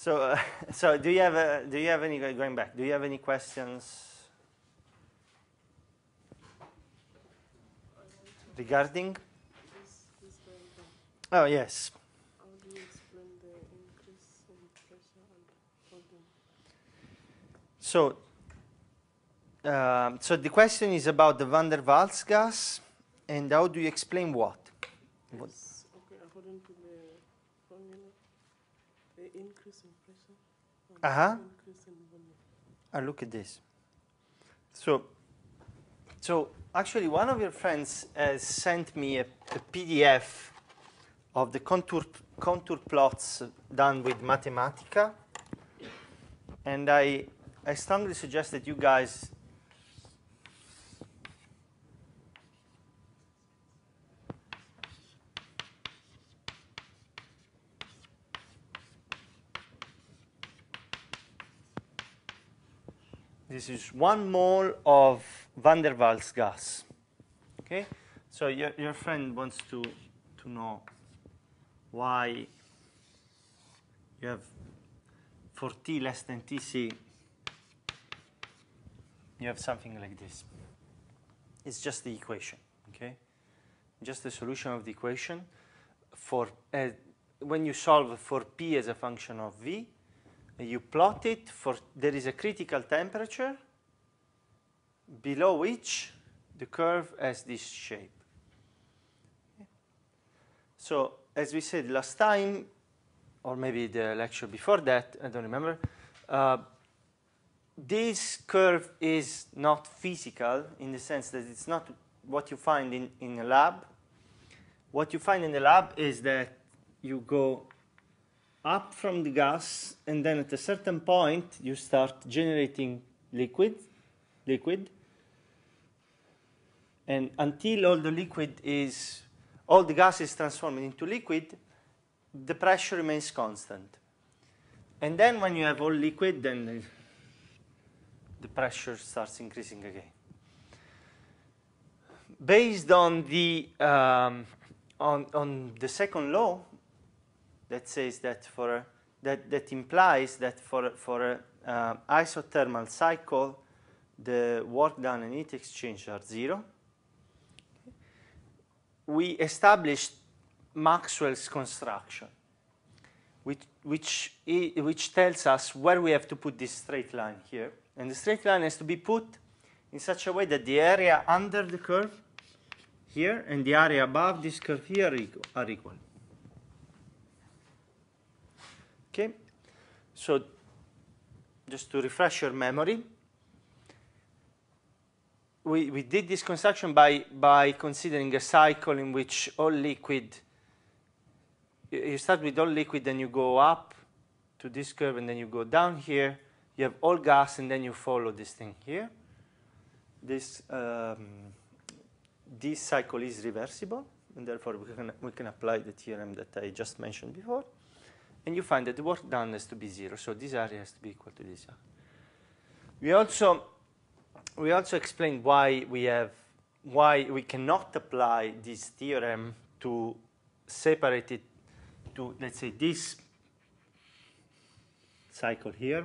So, uh, so do you have a, do you have any going back? Do you have any questions regarding? Oh yes. So, um, so the question is about the van der Waals gas, and how do you explain what? What- It's okay according to the formula, the increase in pressure and Uh-huh. Ah, look at this. So, so actually, one of your friends has sent me a, a PDF of the contour contour plots done with Mathematica, and I I strongly suggest that you guys. This is one mole of van der Waals gas. Okay, so your, your friend wants to, to know why you have for t less than tc, you have something like this. It's just the equation, okay? Just the solution of the equation for uh, when you solve for p as a function of v, you plot it for there is a critical temperature below which the curve has this shape. So as we said last time, or maybe the lecture before that, I don't remember, uh, this curve is not physical in the sense that it's not what you find in, in a lab. What you find in the lab is that you go up from the gas, and then at a certain point, you start generating liquid, liquid, and until all the liquid is, all the gas is transformed into liquid, the pressure remains constant. And then when you have all liquid, then the, pressure starts increasing again. Based on the um, on on the second law, that says that for that that implies that for for a uh, isothermal cycle, the work done and heat exchange are zero. We established Maxwell's construction, which which which tells us where we have to put this straight line here, and the straight line has to be put in such a way that the area under the curve here and the area above this curve here are equal. Are equal. Okay, so just to refresh your memory, we, we did this construction by, by considering a cycle in which all liquid, you start with all liquid, then you go up to this curve, and then you go down here. You have all gas, and then you follow this thing here. This, um, this cycle is reversible, and therefore we can, we can apply the theorem that I just mentioned before. And you find that the work done has to be zero, so this area has to be equal to this area. We also we also explained why we have why we cannot apply this theorem to separate it to let's say this cycle here.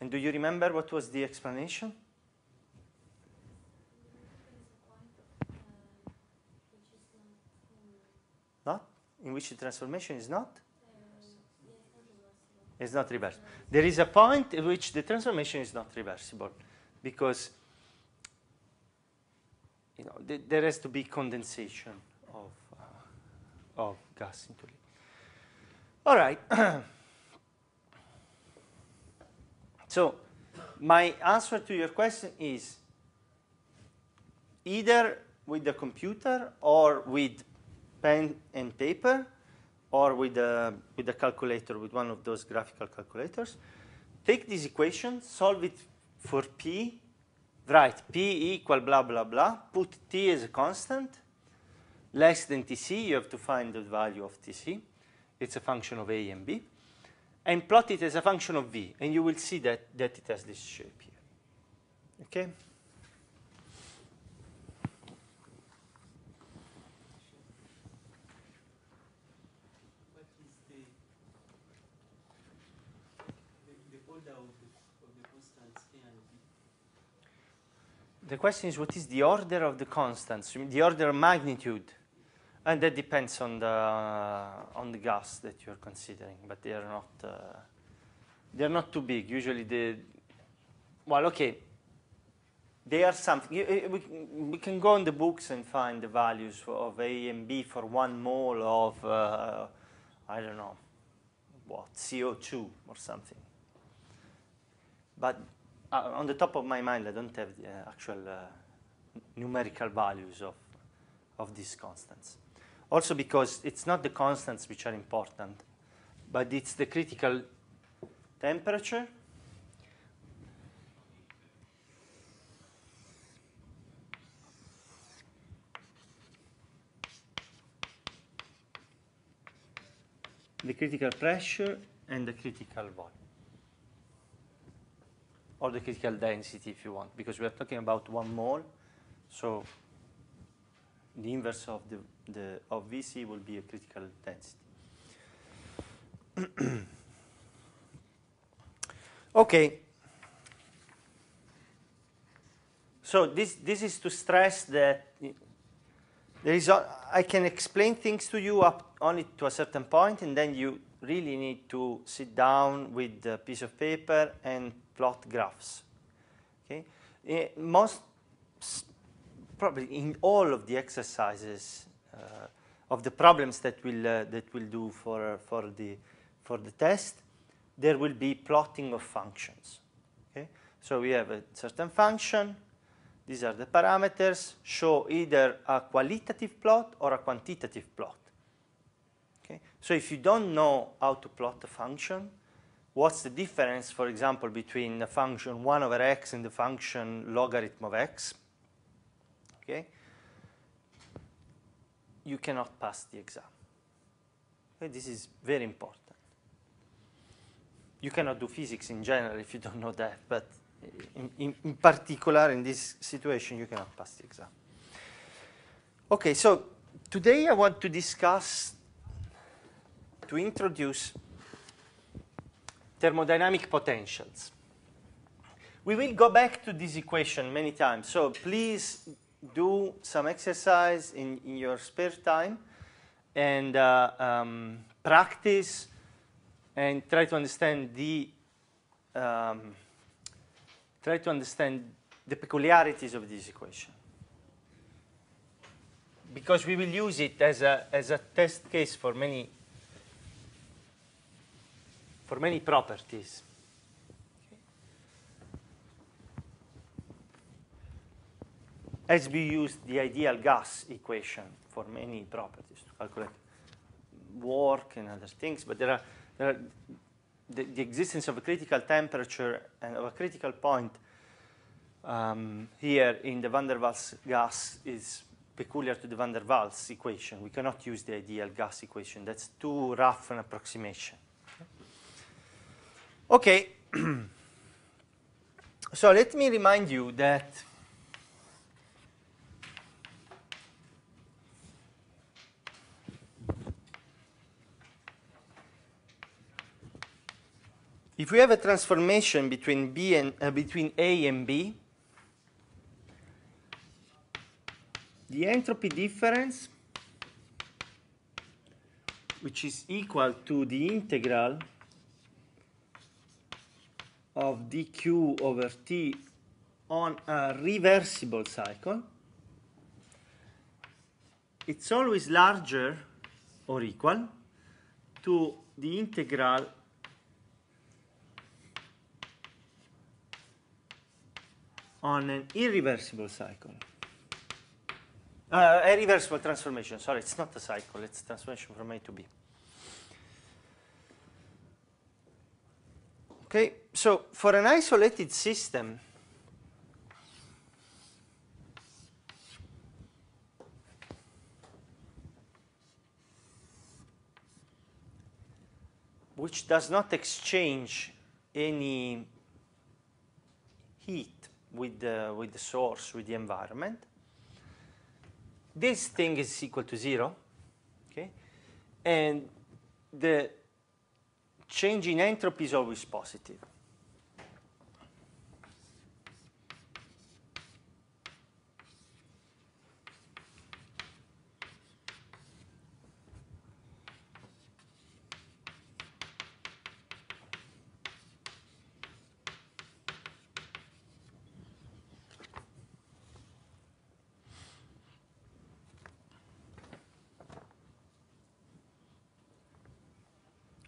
And do you remember what was the explanation? Not? In which the transformation is not? It's not reversible. There is a point at which the transformation is not reversible because you know th there has to be condensation of uh, of gas into liquid. All right. so my answer to your question is either with the computer or with pen and paper or with a, with a calculator, with one of those graphical calculators. Take this equation, solve it for p, write p equal blah, blah, blah, put t as a constant, less than tc, you have to find the value of tc. It's a function of a and b. And plot it as a function of v, and you will see that, that it has this shape here. Okay? What is the the question is what is the order of the constants, the order of magnitude, and that depends on the on the gas that you're considering, but they are not uh, they are not too big. Usually the well, okay, they are something. We, we can go in the books and find the values of A and B for one mole of uh, I don't know what CO2 or something. But uh, on the top of my mind, I don't have the uh, actual uh, numerical values of, of these constants. Also because it's not the constants which are important, but it's the critical temperature the critical pressure and the critical volume or the critical density if you want, because we are talking about one mole. So the inverse of the, the of VC will be a critical density. okay. So this this is to stress that there is a, I can explain things to you up only to a certain point, and then you really need to sit down with a piece of paper and plot graphs. Okay, most probably in all of the exercises uh, of the problems that we'll uh, that we'll do for for the for the test, there will be plotting of functions. Okay, so we have a certain function. These are the parameters. Show either a qualitative plot or a quantitative plot. Okay, so if you don't know how to plot a function, what's the difference, for example, between the function 1 over x and the function logarithm of x, okay, you cannot pass the exam. Okay, this is very important. You cannot do physics in general if you don't know that, but in, in, in particular, in this situation, you cannot pass the exam. Okay, so today I want to discuss, to introduce thermodynamic potentials. We will go back to this equation many times, so please do some exercise in, in your spare time and uh, um, practice and try to understand the um, try to understand the peculiarities of this equation because we will use it as a as a test case for many for many properties. As we use the ideal gas equation for many properties to calculate work and other things, but there are, there are the, the, existence of a critical temperature and of a critical point um, here in the van der Waals gas is peculiar to the van der Waals equation. We cannot use the ideal gas equation. That's too rough an approximation. Okay, so let me remind you that if we have a transformation between B and uh, between A and B, the entropy difference, which is equal to the integral of dq over t on a reversible cycle, it's always larger or equal to the integral on an irreversible cycle. Uh, a reversible transformation, sorry, it's not a cycle, it's transformation from A to B. Okay, so for an isolated system, which does not exchange any heat with the, with the source, with the environment, this thing is equal to zero, okay? And the change in entropy is always positive.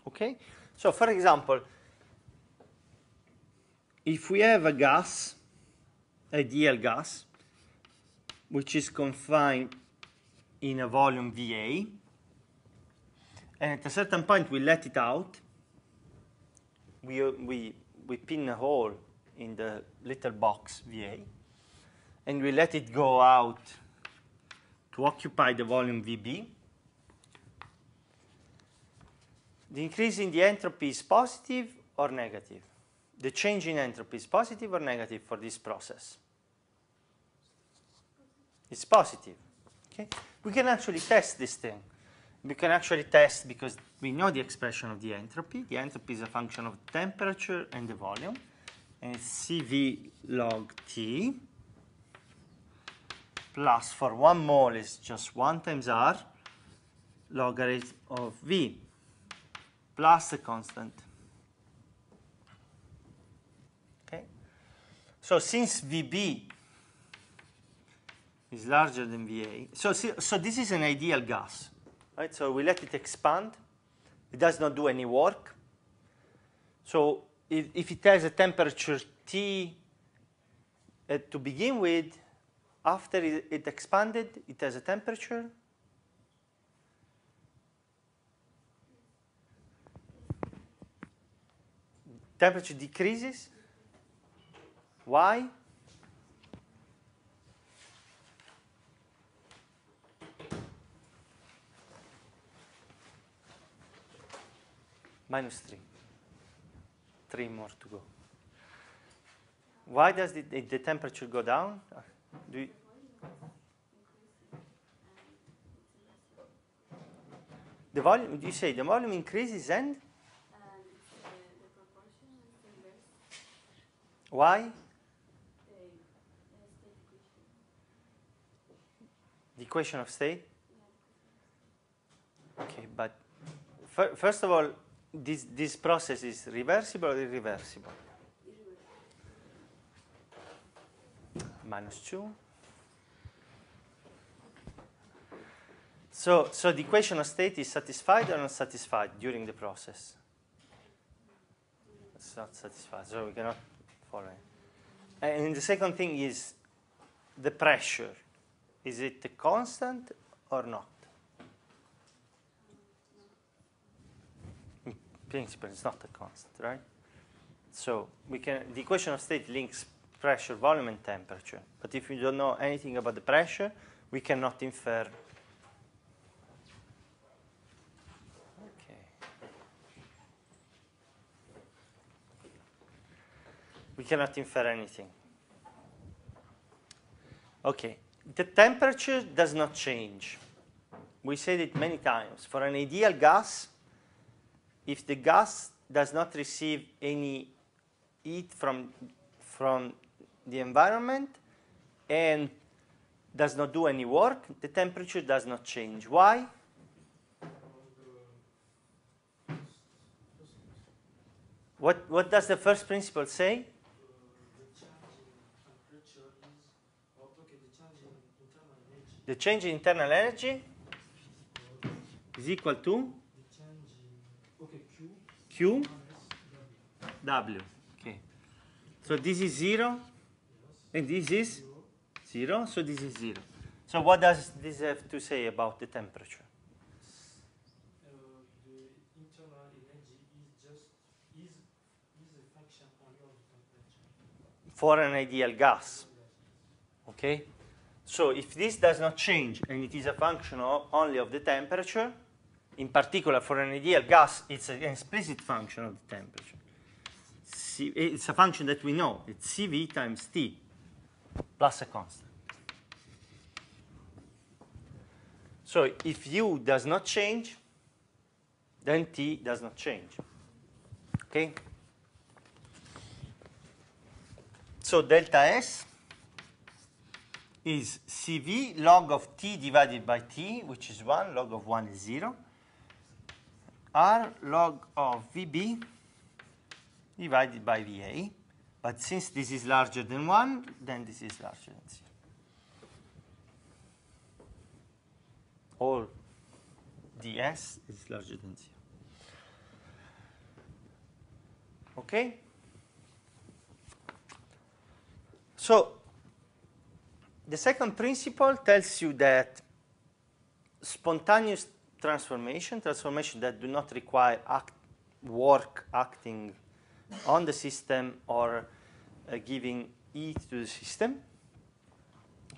Okay? So for example, if we have a gas, ideal gas, which is confined in a volume VA, and at a certain point we let it out, we, uh, we, we pin a hole in the little box VA, and we let it go out to occupy the volume VB, the increase in the entropy is positive or negative? The change in entropy is positive or negative for this process? It's positive. Okay? We can actually test this thing. We can actually test because we know the expression of the entropy. The entropy is a function of temperature and the volume. And it's CV log T plus for one mole is just 1 times R logarithm of V plus a constant. Okay? So since VB is larger than VA, so, so this is an ideal gas, right? So we let it expand. It does not do any work. So if, if it has a temperature T uh, to begin with, after it, it expanded, it has a temperature temperature decreases. Why? Minus 3. 3 more to go. Why does the, the temperature go down? Do you, the volume, you say the volume increases and? Why? The equation of state? Okay, but fir first of all, this, this process is reversible or irreversible? Minus 2. So, so the equation of state is satisfied or not satisfied during the process? It's not satisfied, so we cannot and the second thing is the pressure. Is it constant or not? In principle, it's not a constant, right? So we can the equation of state links pressure, volume, and temperature. But if we don't know anything about the pressure, we cannot infer we cannot infer anything. Okay, the temperature does not change. We said it many times. For an ideal gas, if the gas does not receive any heat from, from the environment and does not do any work, the temperature does not change. Why? What, what does the first principle say? The change in internal energy is equal to Q W. Okay. So this is 0 and this is 0, so this is 0. So what does this have to say about the temperature? For an ideal gas. Okay? So if this does not change and it is a function of only of the temperature, in particular for an ideal gas, it's an explicit function of the temperature. C it's a function that we know. It's Cv times T plus a constant. So if U does not change, then T does not change. Okay? So delta S is Cv log of t divided by t, which is 1, log of 1 is 0, r log of Vb divided by Va. But since this is larger than 1, then this is larger than 0. Or ds is larger than 0. Okay? So, the second principle tells you that spontaneous transformation, transformation that do not require act, work acting on the system or uh, giving heat to the system.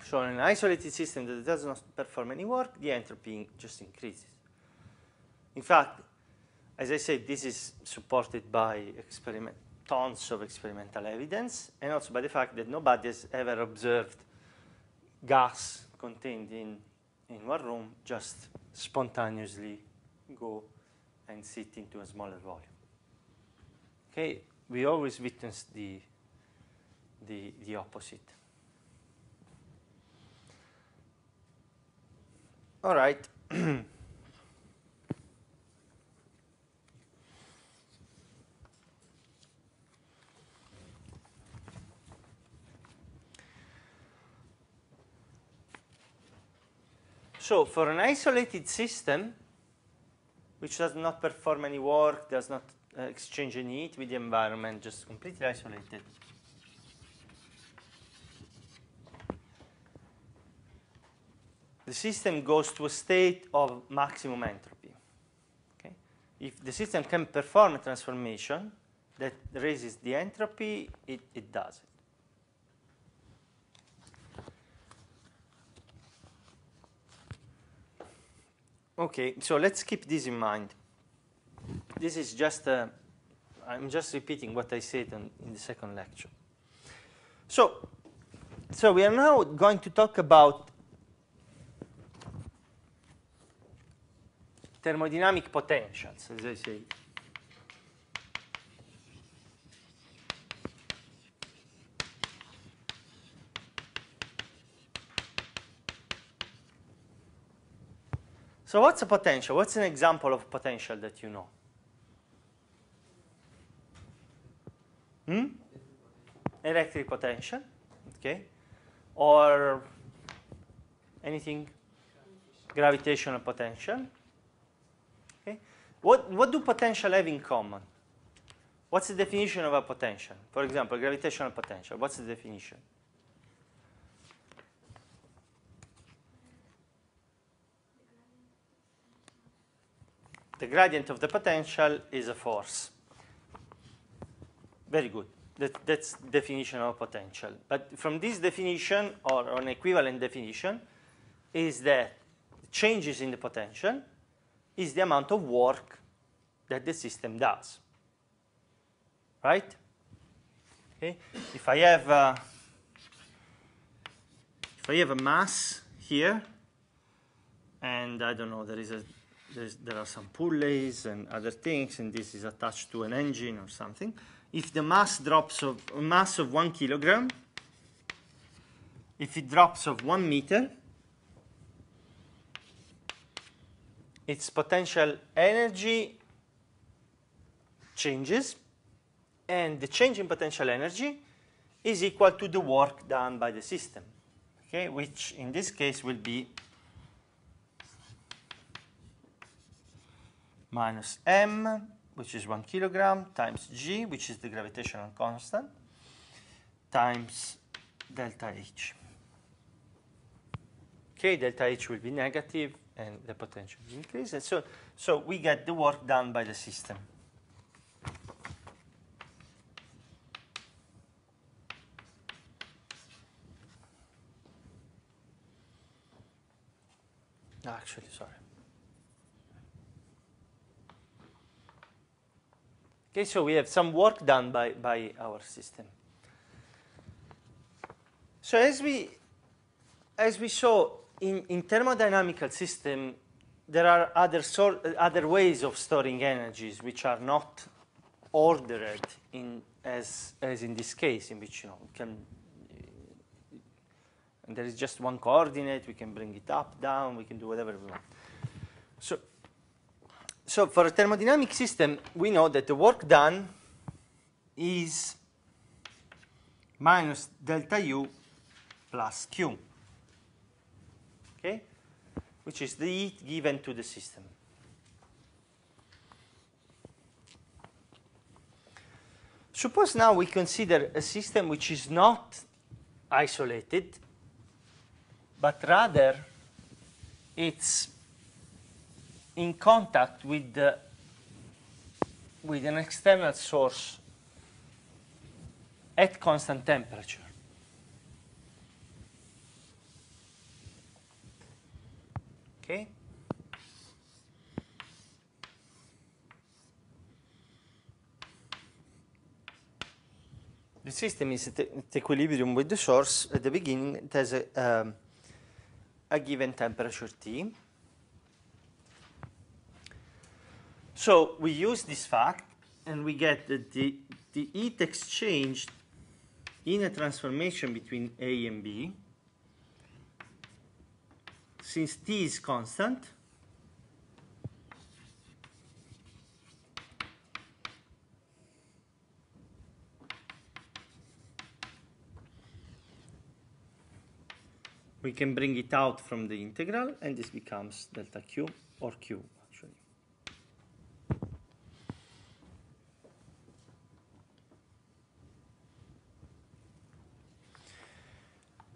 So in an isolated system that does not perform any work, the entropy just increases. In fact, as I said, this is supported by experiment, tons of experimental evidence, and also by the fact that nobody has ever observed gas contained in, in one room just spontaneously go and sit into a smaller volume. Okay, we always witness the, the, the opposite. All right. So for an isolated system, which does not perform any work, does not uh, exchange any heat with the environment, just completely isolated, the system goes to a state of maximum entropy. Okay? If the system can perform a transformation that raises the entropy, it, it does it. Okay, so let's keep this in mind. This is just, i I'm just repeating what I said in, in the second lecture. So, so we are now going to talk about thermodynamic potentials, as I say. So what's a potential? What's an example of potential that you know? Hmm? Electric potential, okay? Or anything? Gravitational potential. Okay? What, what do potential have in common? What's the definition of a potential? For example, gravitational potential. What's the definition? The gradient of the potential is a force. Very good. That, that's definition of potential. But from this definition, or an equivalent definition, is that changes in the potential is the amount of work that the system does. Right? Okay? If I have a, if I have a mass here, and I don't know, there is a there's, there are some pulleys and other things, and this is attached to an engine or something. If the mass drops of a mass of one kilogram, if it drops of one meter, its potential energy changes, and the change in potential energy is equal to the work done by the system, okay, which in this case will be minus m, which is 1 kilogram, times g, which is the gravitational constant, times delta h. Okay, delta h will be negative and the potential will increase. And so, so we get the work done by the system. Actually, sorry. Okay, so we have some work done by, by our system. So as we, as we saw in, in thermodynamical system, there are other, sort, other ways of storing energies which are not ordered in, as, as in this case, in which you know, can, and there is just one coordinate, we can bring it up, down, we can do whatever we want. So so for a thermodynamic system, we know that the work done is minus delta U plus Q, okay? Which is the heat given to the system. Suppose now we consider a system which is not isolated, but rather it's in contact with, the, with an external source at constant temperature. Okay? The system is at, at equilibrium with the source. At the beginning, it has a, um, a given temperature T. So we use this fact, and we get that the, the heat exchanged in a transformation between A and B, since T is constant, we can bring it out from the integral and this becomes delta q or q actually.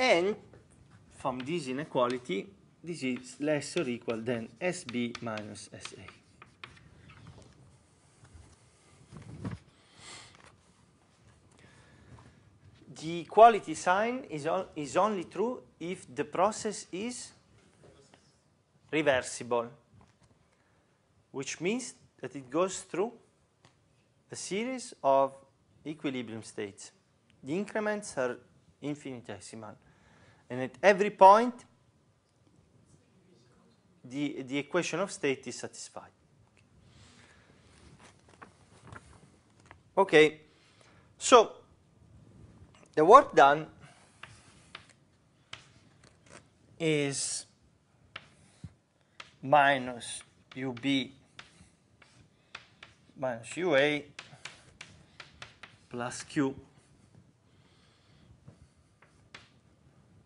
And from this inequality, this is less or equal than SB minus SA. the equality sign is, is only true if the process is reversible, which means that it goes through a series of equilibrium states. The increments are infinitesimal. And at every point, the, the equation of state is satisfied. Okay, so the work done is minus UB minus UA plus Q.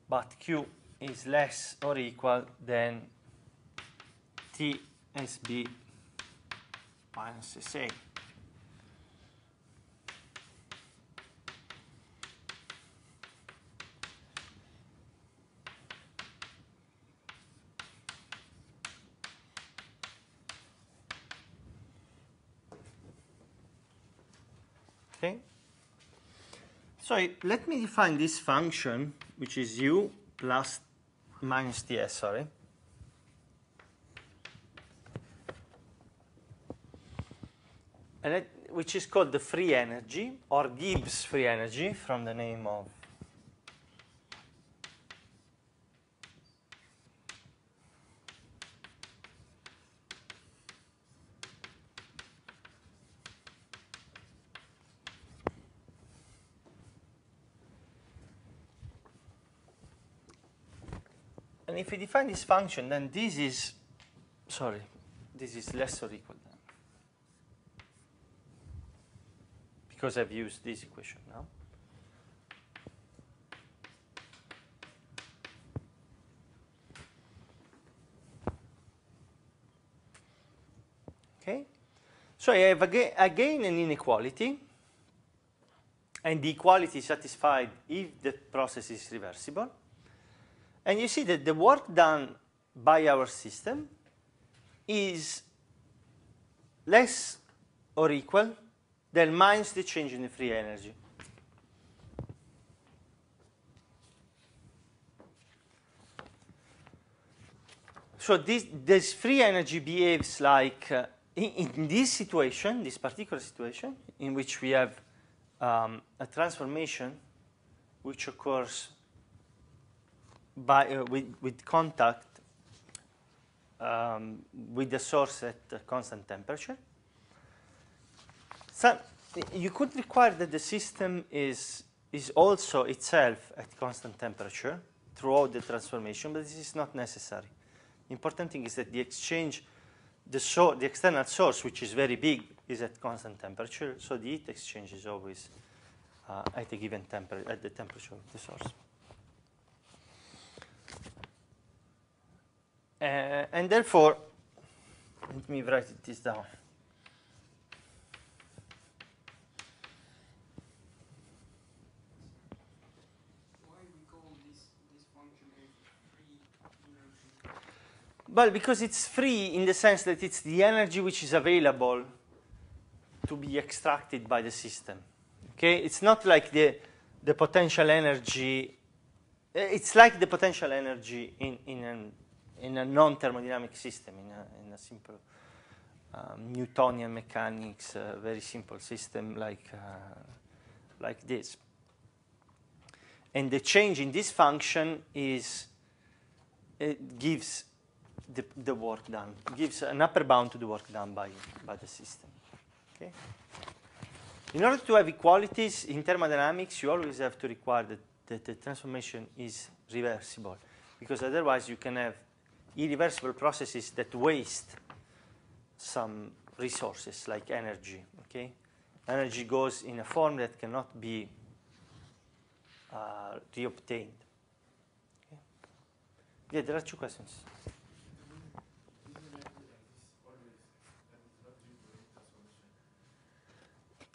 But Q is less or equal than TSB minus SA. Okay. So let me define this function, which is u plus minus ts, sorry. And it, which is called the free energy, or Gibbs free energy, from the name of And if we define this function, then this is, sorry, this is less or equal than. Because I've used this equation now. Okay, so I have again, again an inequality, and the equality is satisfied if the process is reversible. And you see that the work done by our system is less or equal than minus the change in the free energy. So this, this free energy behaves like, uh, in, in, this situation, this particular situation, in which we have um, a transformation which occurs by, uh, with, with contact um, with the source at constant temperature. So you could require that the system is, is also itself at constant temperature throughout the transformation, but this is not necessary. The important thing is that the exchange, the, so, the external source, which is very big, is at constant temperature, so the heat exchange is always uh, at a given temperature, at the temperature of the source. Uh, and therefore, let me write this down. Well, because it's free in the sense that it's the energy which is available to be extracted by the system. Okay, it's not like the the potential energy. Eh, it's like the potential energy in in an in a non-thermodynamic system, in a, in a simple um, Newtonian mechanics, uh, very simple system like uh, like this. And the change in this function is it gives the, the work done, gives an upper bound to the work done by, by the system. Okay? In order to have equalities in thermodynamics, you always have to require that, that the transformation is reversible, because otherwise you can have irreversible processes that waste some resources like energy. Okay? Energy goes in a form that cannot be uh, reobtained. Okay? Yeah, there are two questions.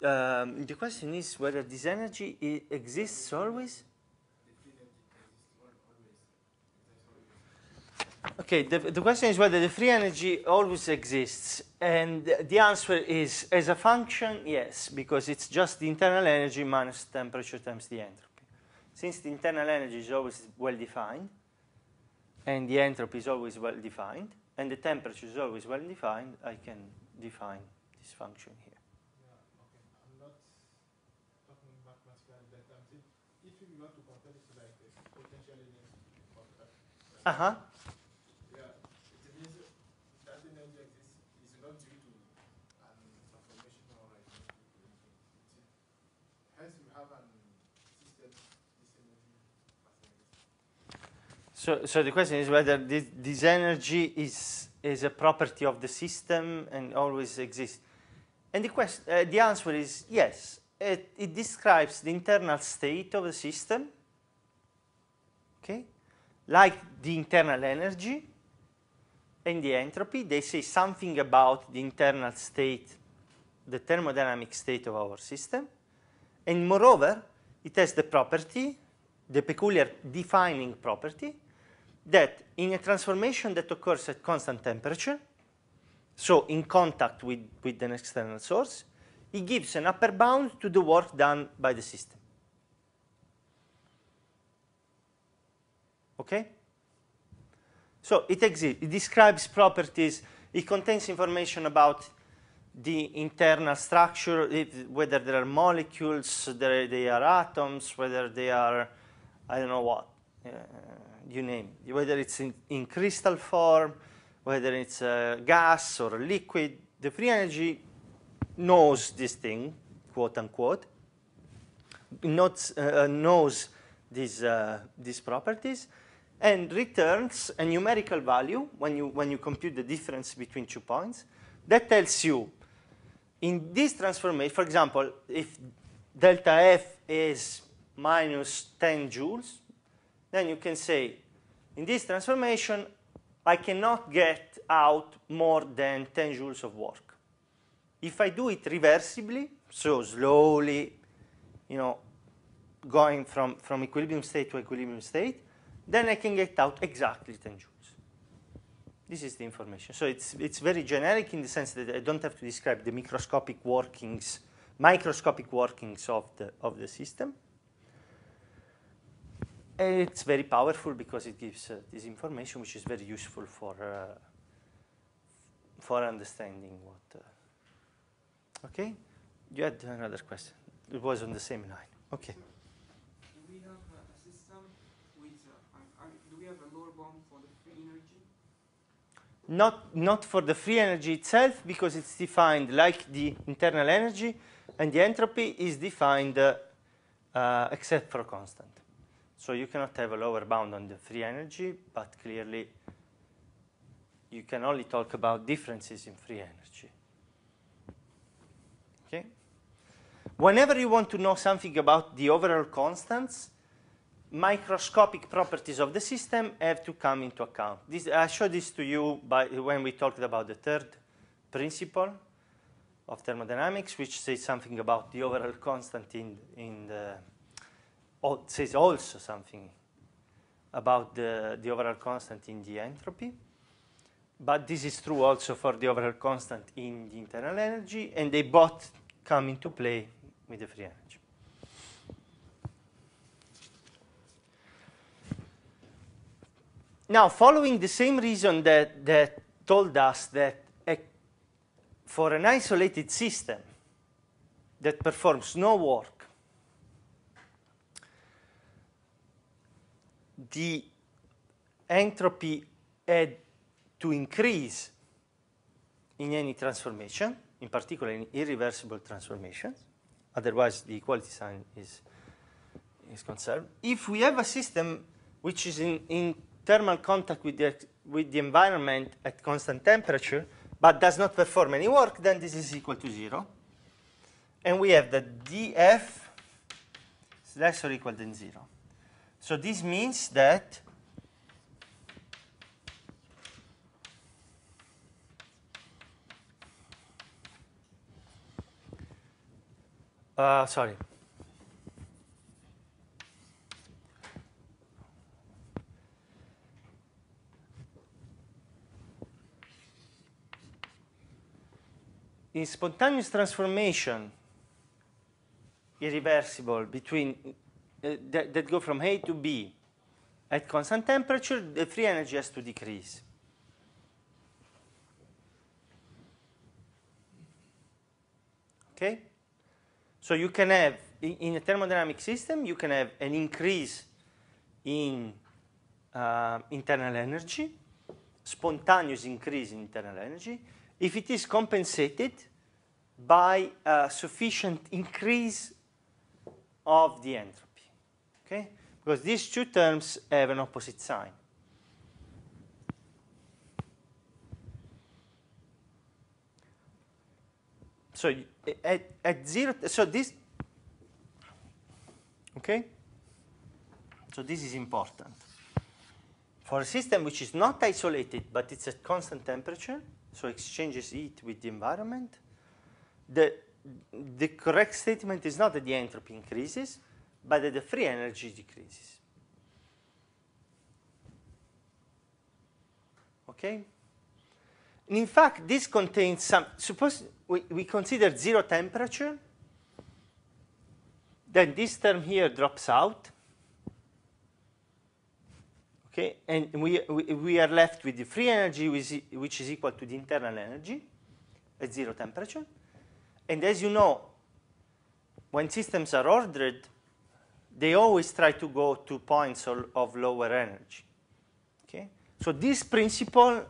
Um, the question is whether this energy exists always. Okay, the, the question is whether the free energy always exists. And the answer is, as a function, yes, because it's just the internal energy minus temperature times the entropy. Since the internal energy is always well defined, and the entropy is always well defined, and the temperature is always well defined, I can define this function here. Yeah, okay. I'm not talking mathematical that I'm saying if you want to compare it to like this potential energy of that, Uh huh. yeah, it means that energy exists is not due to an transformation or like hence you have an system this energy as exists. So, so the question is whether this, this energy is is a property of the system and always exists. And the uh, the answer is yes. It, it describes the internal state of the system. Okay, like the internal energy and the entropy. They say something about the internal state, the thermodynamic state of our system. And moreover, it has the property, the peculiar defining property, that in a transformation that occurs at constant temperature, so in contact with, with an external source, it gives an upper bound to the work done by the system. Okay? So it exists. It describes properties. It contains information about the internal structure, whether there are molecules, there, they are atoms, whether they are, I don't know what, uh, you name it. Whether it's in, in crystal form, whether it's a gas or a liquid. The free energy knows this thing, quote unquote, knows, uh, knows these, uh, these properties, and returns a numerical value when you, when you compute the difference between two points. That tells you, in this transformation, for example, if delta F is minus 10 joules, then you can say, in this transformation, I cannot get out more than 10 joules of work. If I do it reversibly, so slowly, you know, going from, from equilibrium state to equilibrium state, then I can get out exactly 10 joules. This is the information. So it's, it's very generic in the sense that I don't have to describe the microscopic workings, microscopic workings of the, of the system. And it's very powerful because it gives uh, this information, which is very useful for, uh, for understanding what. Uh, okay? You had another question. It was on the same line. Okay. Do we have a, a system with, uh, are, do we have a lower bound for the free energy? Not, not for the free energy itself, because it's defined like the internal energy, and the entropy is defined uh, uh, except for constant. So you cannot have a lower bound on the free energy, but clearly you can only talk about differences in free energy. Okay? Whenever you want to know something about the overall constants, microscopic properties of the system have to come into account. This, I showed this to you by, when we talked about the third principle of thermodynamics, which says something about the overall constant in, in the, says also something about the, the overall constant in the entropy. but this is true also for the overall constant in the internal energy, and they both come into play with the free energy. Now, following the same reason that, that told us that a, for an isolated system that performs no work, the entropy had to increase in any transformation, in particular in irreversible transformations. Otherwise, the equality sign is, is conserved. If we have a system which is in, in thermal contact with the, with the environment at constant temperature, but does not perform any work, then this is equal to zero. And we have that df is less or equal than zero. So this means that uh, sorry. In spontaneous transformation, irreversible between that, that go from A to B at constant temperature, the free energy has to decrease. Okay? So you can have, in, in a thermodynamic system, you can have an increase in uh, internal energy, spontaneous increase in internal energy, if it is compensated by a sufficient increase of the entropy. Okay? Because these two terms have an opposite sign. So at, at zero, so this, okay? So this is important. For a system which is not isolated, but it's at constant temperature, so exchanges heat with the environment, the, the correct statement is not that the entropy increases, but the free energy decreases. Okay? And in fact, this contains some, suppose we, we consider zero temperature, then this term here drops out. Okay, and we, we, we are left with the free energy which, which is equal to the internal energy at zero temperature. And as you know, when systems are ordered, they always try to go to points of, lower energy. Okay? So this principle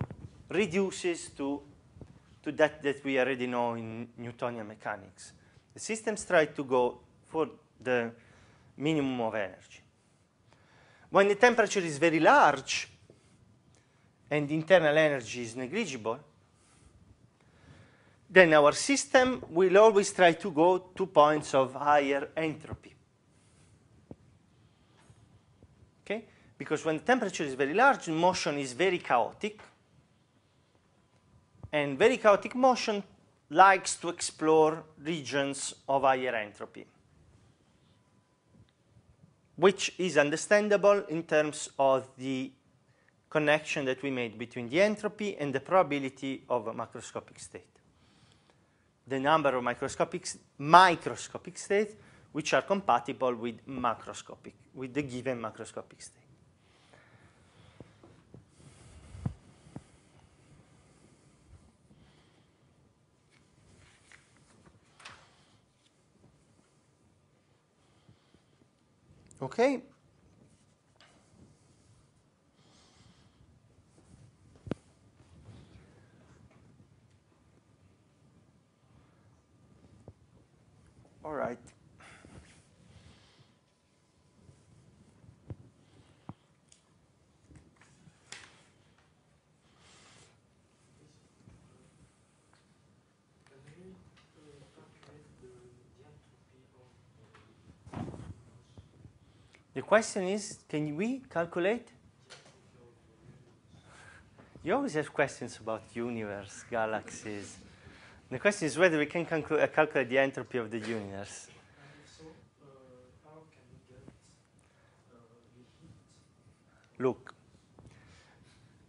reduces to, to that that we already know in Newtonian mechanics. The systems try to go for the minimum of energy. When the temperature is very large and the internal energy is negligible, then our system will always try to go to points of higher entropy. Okay? Because when the temperature is very large, motion is very chaotic. And very chaotic motion likes to explore regions of higher entropy, which is understandable in terms of the connection that we made between the entropy and the probability of a macroscopic state the number of microscopic, microscopic states which are compatible with macroscopic, with the given macroscopic state. Okay? All right. The question is, can we calculate? You always have questions about universe, galaxies. The question is whether we can uh, calculate the entropy of the universe. So, uh, get uh, the? Look,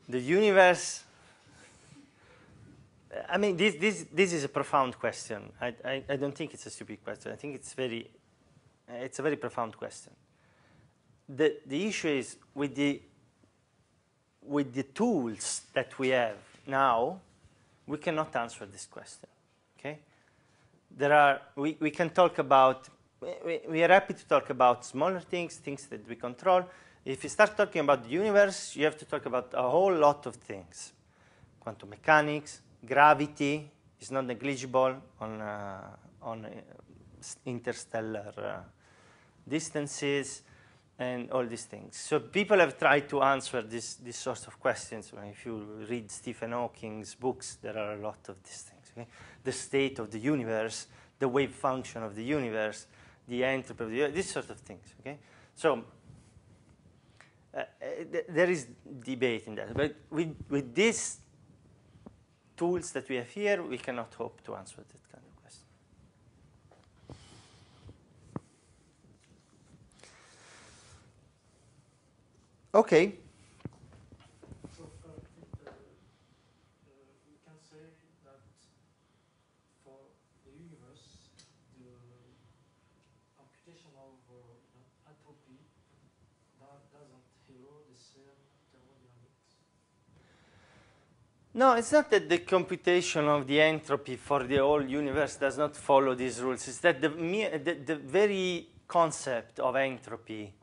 the universe I mean, this, this, this is a profound question. I, I, I don't think it's a stupid question. I think it's very, it's a very profound question. The, the issue is with the, with the tools that we have now, we cannot answer this question, okay? There are, we, we can talk about, we, we are happy to talk about smaller things, things that we control. If you start talking about the universe, you have to talk about a whole lot of things. Quantum mechanics, gravity is not negligible on, uh, on uh, interstellar uh, distances and all these things. So people have tried to answer this, these sorts of questions. If you read Stephen Hawking's books, there are a lot of these things. Okay? The state of the universe, the wave function of the universe, the entropy of the universe, these sort of things. Okay? So uh, th there is debate in that. But with, with these tools that we have here, we cannot hope to answer that kind of question. Okay. So uh, uh, uh, we can say that for the universe, the computation of uh, entropy that doesn't follow the same thermodynamics. No, it's not that the computation of the entropy for the whole universe does not follow these rules. It's that the, the, the very concept of entropy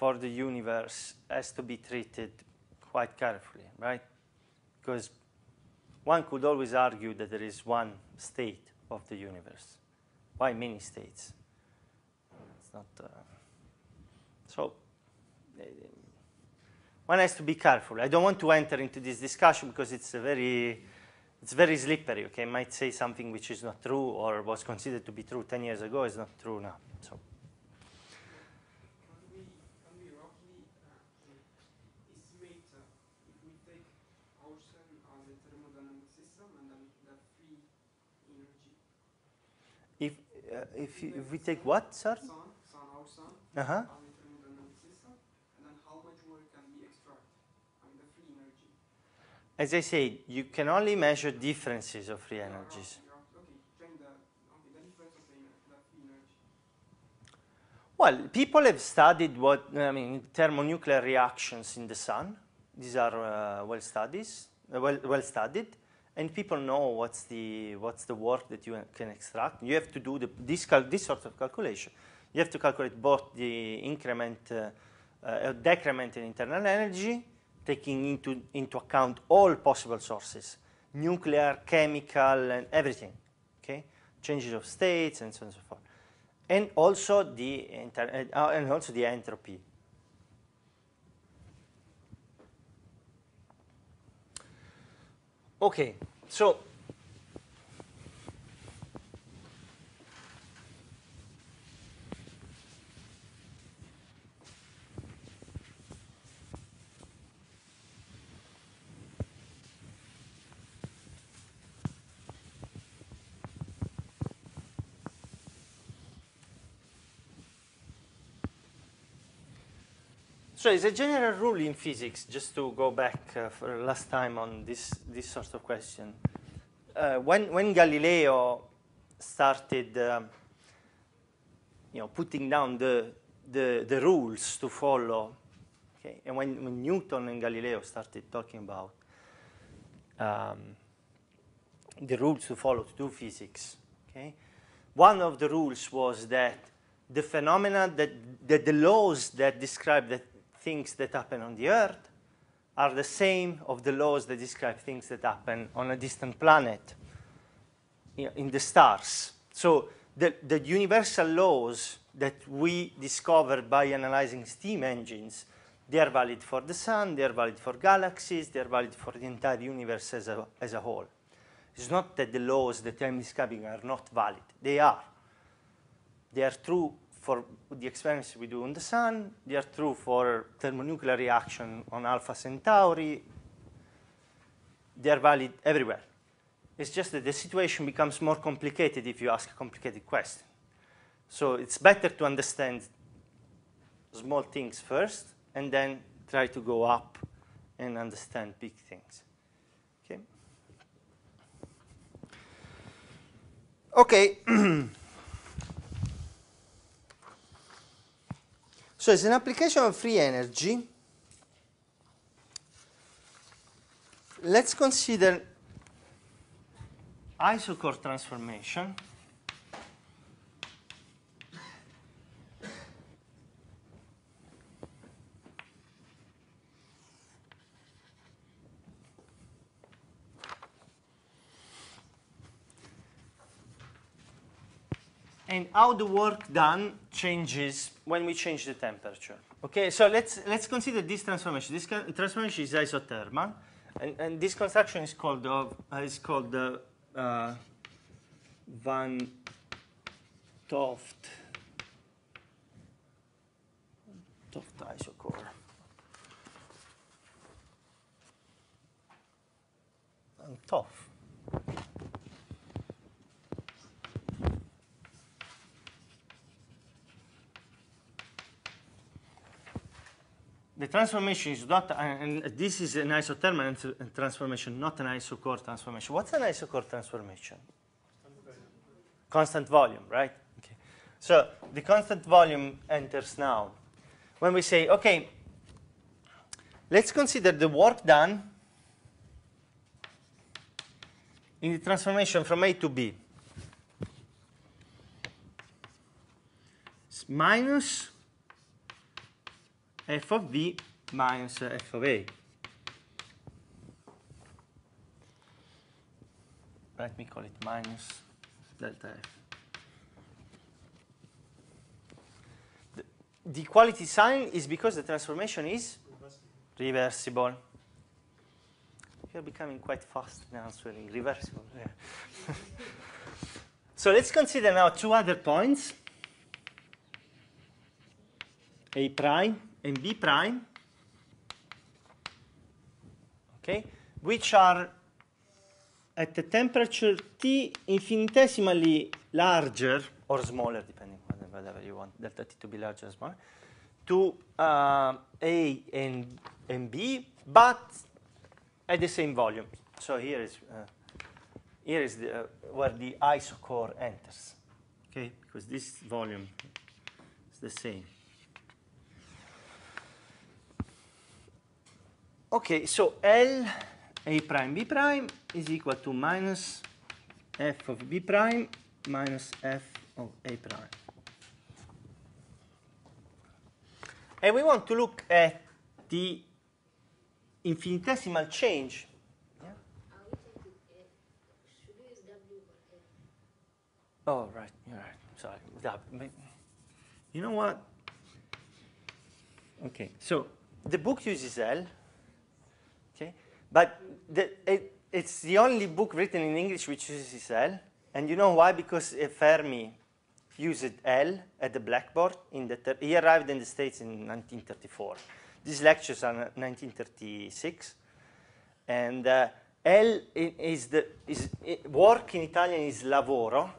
for the universe has to be treated quite carefully, right? Because one could always argue that there is one state of the universe. Why many states? It's not. Uh, so uh, one has to be careful. I don't want to enter into this discussion because it's a very, it's very slippery. Okay, might say something which is not true or was considered to be true 10 years ago is not true now. So. Can we, can we roughly uh, estimate uh, if we take our sun as a thermodynamic system and then the free energy? If, uh, if, you, if we take what, sir? Sun, sun, our sun, as a thermodynamic system, and then how much work can be extracted? I mean, the free energy. As I said, you can only measure differences of free energies. roughly, roughly. Okay, then the, okay, the difference of the, ener- the free energy. Well, people have studied what, I mean, thermonuclear reactions in the sun. These are uh, well studies, uh, well, well studied, and people know what's the, what's the work that you can extract. You have to do the, this, this sort of calculation. You have to calculate both the increment, uh, uh, decrement in internal energy, taking into, into account all possible sources, nuclear, chemical, and everything, okay? Changes of states and so on and so forth and also the uh, and also the entropy. Okay, so So as a general rule in physics, just to go back uh, for last time on this, this sort of question, uh, when, when Galileo started um, you know, putting down the, the, the rules to follow, okay, and when, when Newton and Galileo started talking about um, the rules to follow to do physics, okay, one of the rules was that the phenomena that, that the laws that describe the things that happen on the Earth are the same of the laws that describe things that happen on a distant planet in the stars. So the, the universal laws that we discovered by analyzing steam engines, they are valid for the sun, they are valid for galaxies, they are valid for the entire universe as a, as a whole. It's not that the laws that I'm describing are not valid. They are. They are true for the experiments we do on the sun. They are true for thermonuclear reaction on Alpha Centauri. They are valid everywhere. It's just that the situation becomes more complicated if you ask a complicated question. So it's better to understand small things first and then try to go up and understand big things. Okay. Okay. so as an application of free energy, let's consider isochord transformation. And how the work done changes when we change the temperature. Okay, so let's let's consider this transformation. This transformation is isothermal, and, and this construction is called uh, is called the uh, Van 't Hoff Toft isochore. Van 't Hoff. The transformation is not, and this is an isothermal transformation, not an isochore transformation. What's an isochore transformation? Constant volume, right? Okay. So the constant volume enters now. When we say, okay, let's consider the work done in the transformation from A to B. It's minus f of v minus f of a. Let me call it minus delta f. The, equality sign is because the transformation is reversible. You're becoming quite fast in answering reversible. Yeah. so let's consider now two other points. A prime and B prime, okay, which are at a temperature T infinitesimally larger or smaller, depending on whatever you want delta T to be larger or smaller, to uh, A and, and B, but at the same volume. So here is uh, here is the, uh, where the isochore enters, okay, because this volume is the same. Okay, so L A prime B prime is equal to minus f of B prime minus f of A prime. And we want to look at the infinitesimal change. Oh, right, you're right. Sorry. You know what? Okay, so the book uses L. But the, it, it's the only book written in English which uses L. And you know why? Because Fermi used L at the blackboard. In the he arrived in the States in 1934. These lectures are 1936. And uh, L is the is, work in Italian is lavoro.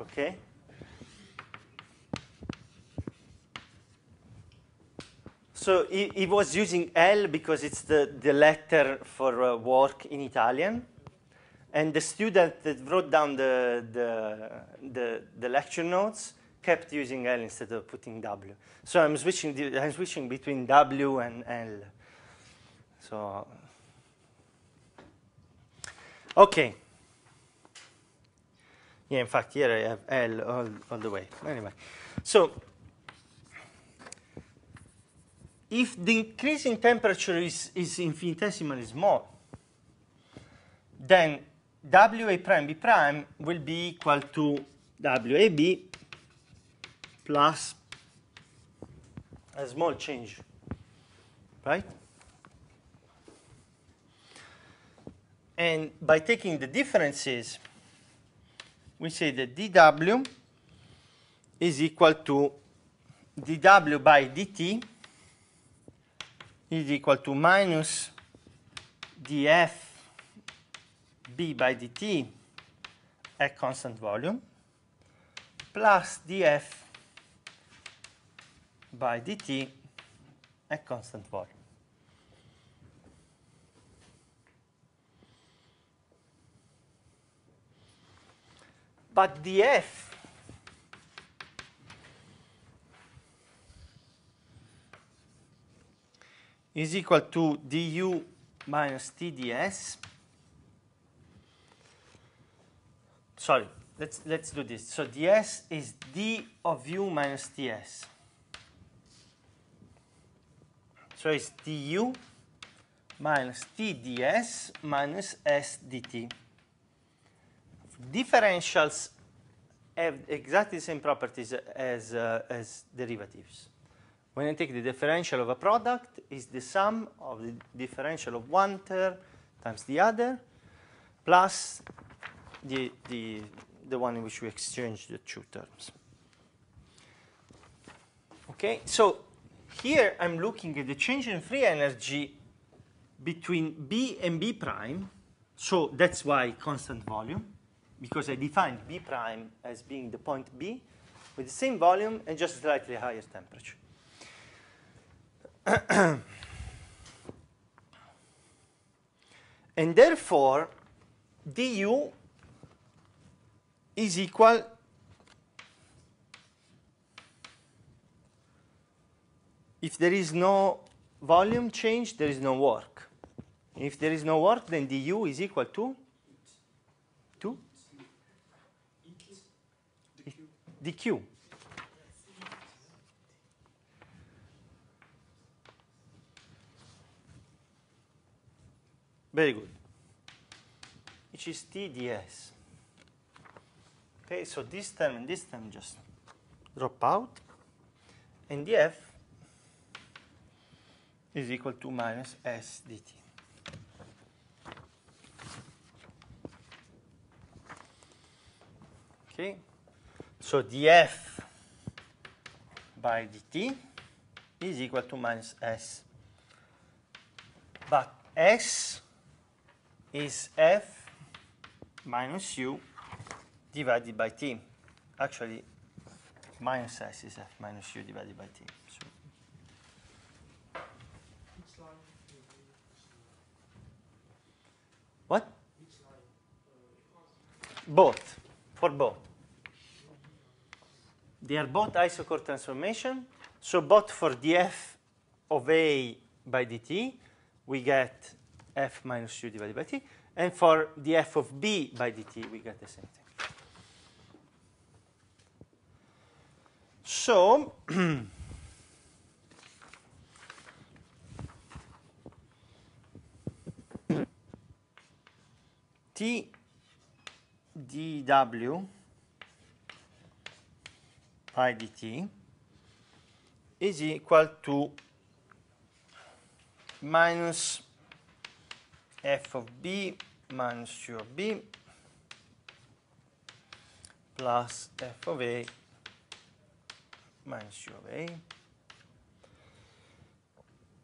Okay? So he, he, was using L because it's the, the letter for uh, work in Italian. And the student that wrote down the, the, the, the, lecture notes kept using L instead of putting W. So I'm switching, the, I'm switching between W and L. So, okay. Yeah, in fact, here I have L all, all the way. Anyway, so if the increase in temperature is, is infinitesimally small, then WA prime B prime will be equal to WAB plus a small change, right? And by taking the differences, we say that dW is equal to dW by dt is equal to minus df b by dt at constant volume plus df by dt at constant volume. But df is equal to du minus tds. Sorry, let's, let's do this. So ds is d of u minus ts. So it's du minus t ds minus s dt. Differentials have exactly the same properties as, uh, as derivatives. When I take the differential of a product, is the sum of the differential of one term times the other, plus the, the, the one in which we exchange the two terms. Okay, so here I'm looking at the change in free energy between B and B prime. So that's why constant volume, because I defined B prime as being the point B with the same volume and just slightly higher temperature. and therefore, du is equal if there is no volume change, there is no work. If there is no work, then du is equal to to dq. Very good. Which is TDS. Okay, so this term and this term just drop out. And df is equal to minus s dt. Okay, so df by dt is equal to minus s. But s is f minus u divided by t. Actually, minus s is f minus u divided by t. So what? Both, for both. They are both isochore transformation. So both for df of a by dt, we get f minus u divided by t. And for df of b by dt, we get the same thing. So, t dw pi dt is equal to minus f of b minus u of b plus f of a minus u of a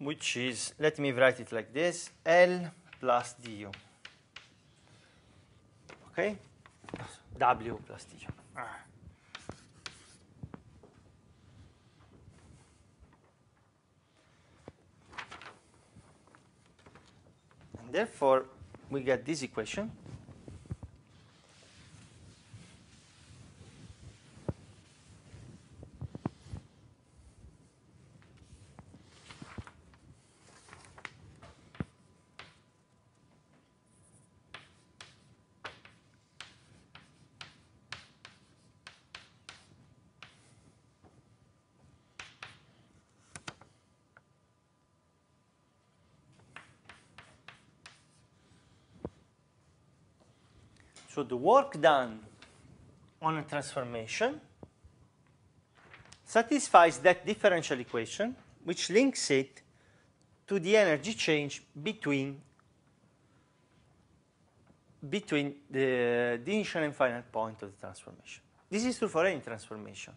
which is, let me write it like this, L plus du. Okay? W plus du. Therefore, we get this equation. The work done on a transformation satisfies that differential equation, which links it to the energy change between between the, the initial and final point of the transformation. This is true for any transformation.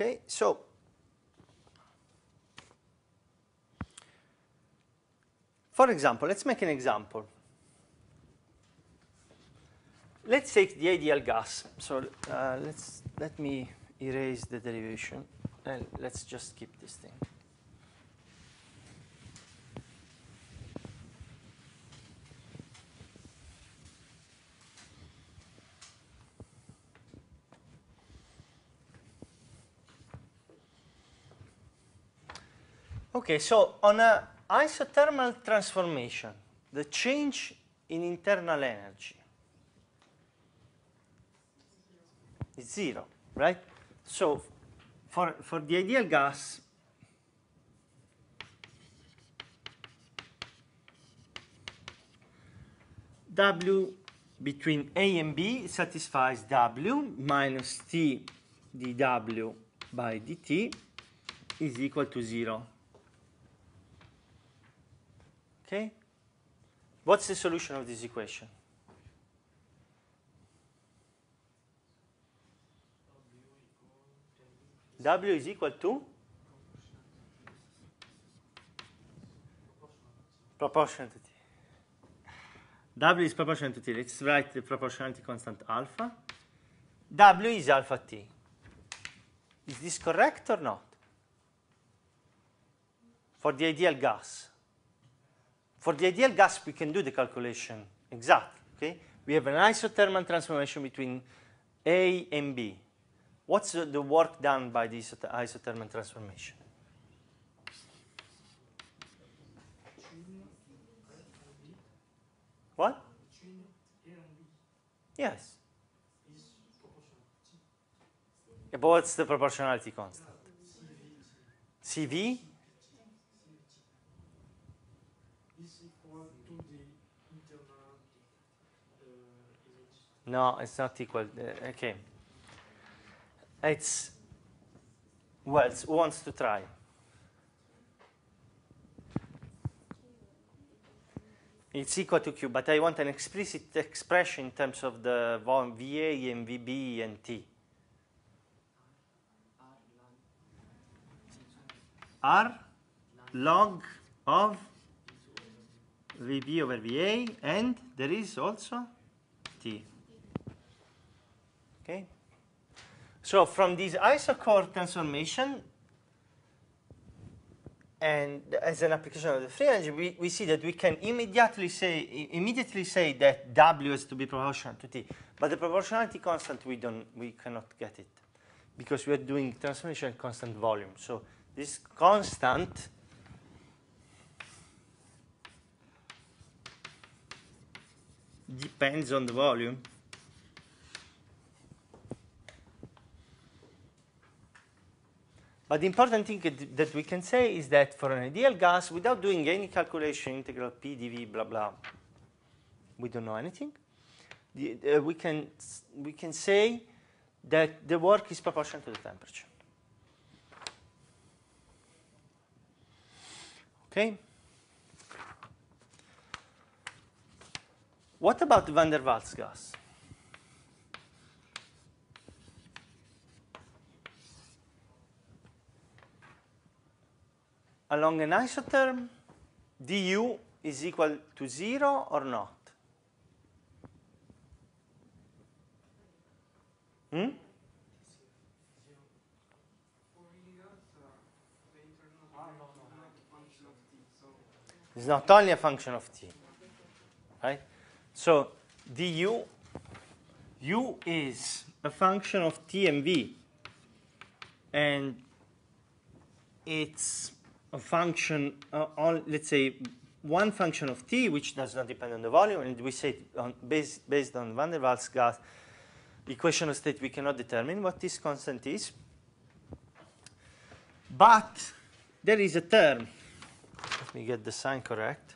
Okay, so for example, let's make an example. Let's take the ideal gas. So uh, let's let me erase the derivation and let's just keep this thing. Okay, so on a isothermal transformation, the change in internal energy is zero, right? So for, for the ideal gas, W between A and B satisfies W minus T dW by dt is equal to zero. Okay? What's the solution of this equation? W is equal to proportional to T. W is proportional to T. Let's write the proportionality constant alpha. W is alpha T. Is this correct or not? For the ideal gas. For the ideal gas, we can do the calculation exactly. Okay? We have an isothermal transformation between A and B. What's the, work done by this isothermal transformation? What? Yes. Yeah, but what's the proportionality constant? CV? No, it's not equal. Uh, okay. It's who wants to try? It's equal to Q, but I want an explicit expression in terms of the VA and VB and T. R log of VB over VA, and there is also T. Okay. So from this isochore transformation, and as an application of the free energy, we, we see that we can immediately say immediately say that W is to be proportional to T. But the proportionality constant we don't we cannot get it because we are doing transformation constant volume. So this constant depends on the volume. But the important thing that we can say is that for an ideal gas, without doing any calculation, integral P dV, blah, blah, we don't know anything, the, uh, we, can, we can say that the work is proportional to the temperature. Okay? What about the van der Waals gas? Along an isotherm, du is equal to 0 or not? Hmm? It's not only a function of t, right? So du, u is a function of t and v, and it's a function uh, on, let's say, one function of t, which does not depend on the volume, and we say on, based, based on van der Waals gas equation of state, we cannot determine what this constant is. But there is a term. Let me get the sign correct.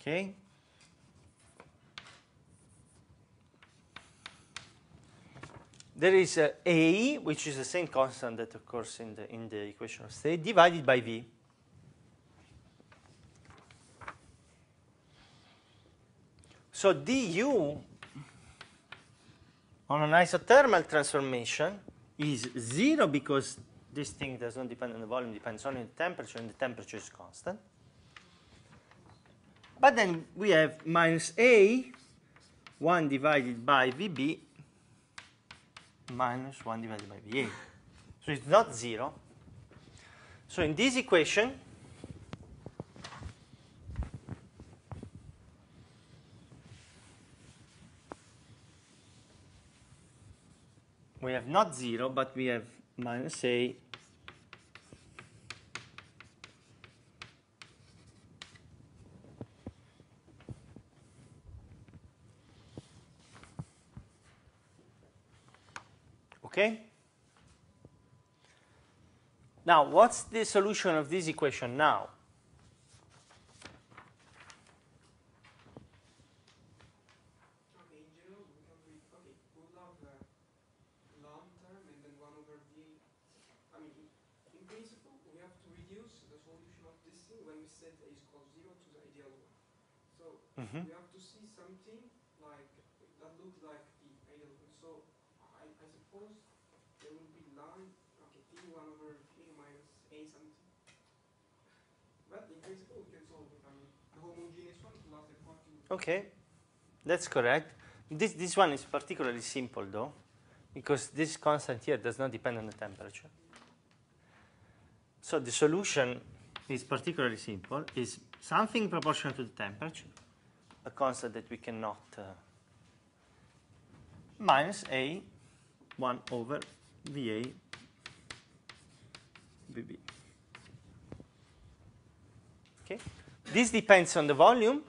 Okay. There is a, a, which is the same constant that occurs in the, in the equation of state, divided by V. So du on an isothermal transformation is 0 because this thing does not depend on the volume, depends only on the temperature, and the temperature is constant. But then we have minus A, 1 divided by VB, minus 1 divided by VA. So it's not 0. So in this equation, we have not 0, but we have minus A Okay? Now, what's the solution of this equation now? Okay, in general, we can read, okay, we will have the long term and then 1 over v. I mean, in, in principle, we have to reduce the solution of this thing when we set a is equal 0 to the ideal one. So Mhm. we have to see something like that looks like the ideal one. So I, I suppose there will be line, okay, t 1 over v minus a something. But in principle, we can solve it. I mean, the homogeneous one will have the quantity. Okay, that's correct. This, this one is particularly simple though, because this constant here does not depend on the temperature. So the solution is particularly simple, is something proportional to the temperature, a constant that we cannot, uh, minus A 1 over VA VB. Okay, this depends on the volume,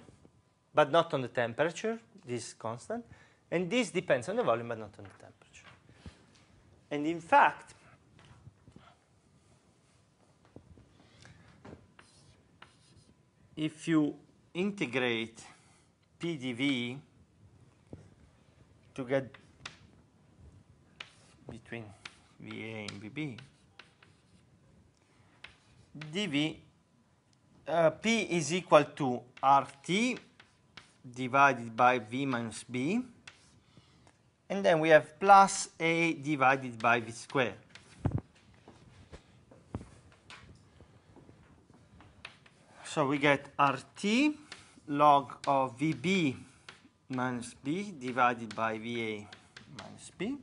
but not on the temperature, this is constant. And this depends on the volume, but not on the temperature. And in fact, if you integrate PDV to get between VA and VB, dV uh, P is equal to RT divided by V minus B. And then we have plus A divided by V squared. So we get RT log of VB minus B divided by VA minus B.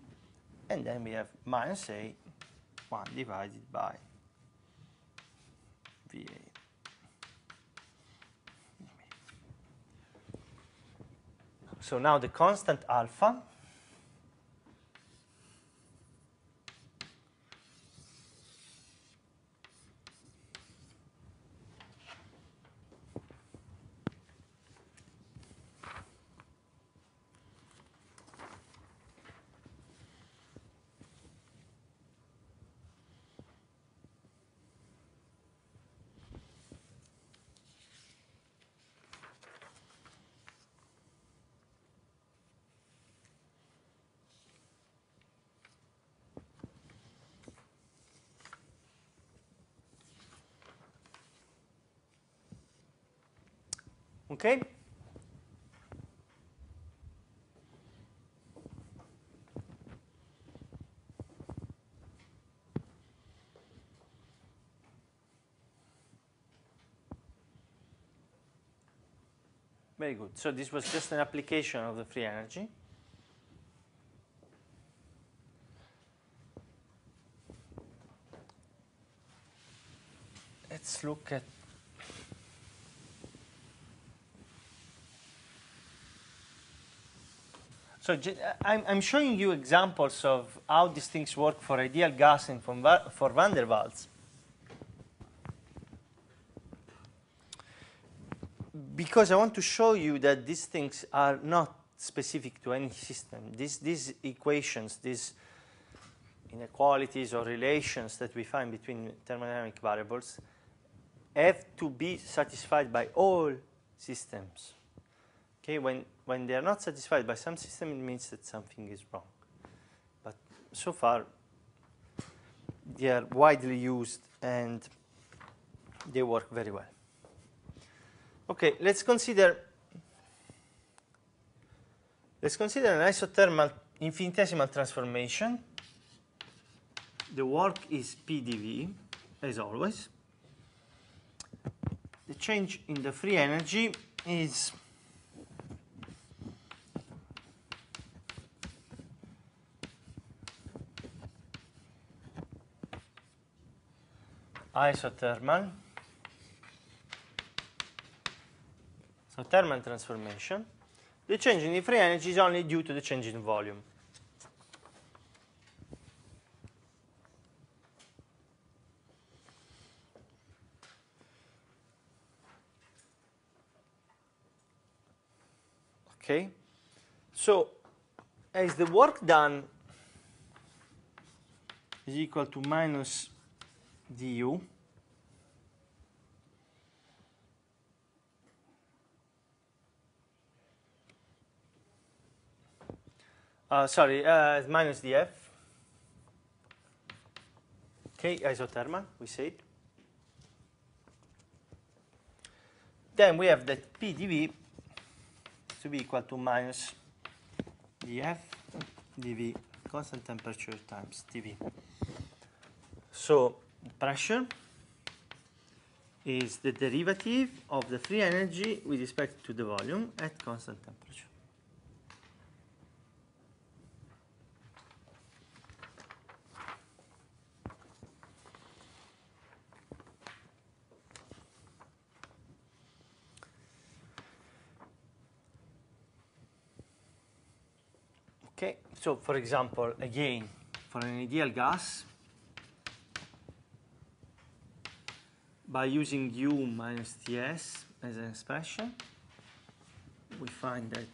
And then we have minus A 1 divided by VA. So now the constant alpha Okay? Very good. So this was just an application of the free energy. Let's look at So I'm, showing you examples of how these things work for ideal gas and for van der Waals. Because I want to show you that these things are not specific to any system. These, these equations, these inequalities or relations that we find between thermodynamic variables have to be satisfied by all systems. Okay, when, when they are not satisfied by some system, it means that something is wrong. But so far, they are widely used and they work very well. Okay, let's consider let's consider an isothermal infinitesimal transformation. The work is PDV, as always. The change in the free energy is isothermal. So thermal transformation. The change in the free energy is only due to the change in volume. Okay, so as the work done is equal to minus du uh, sorry uh, minus df okay isothermal we said then we have that pdv to be equal to minus df dv constant temperature times dv so pressure is the derivative of the free energy with respect to the volume at constant temperature. Okay, so for example, again, for an ideal gas, by using u minus ts as an expression, we find that